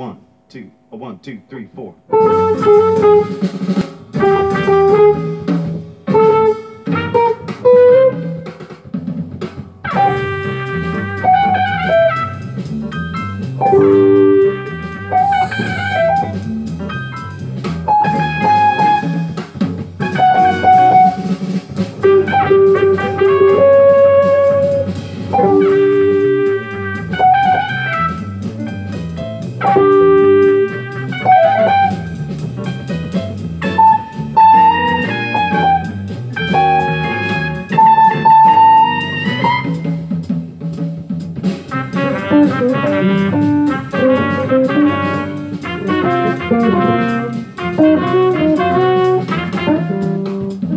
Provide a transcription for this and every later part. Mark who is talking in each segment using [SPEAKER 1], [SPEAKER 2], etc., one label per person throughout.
[SPEAKER 1] One, two, a one, two, three, four.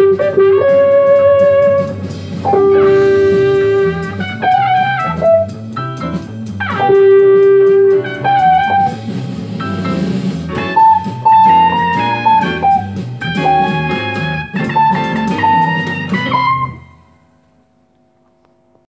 [SPEAKER 2] Müzik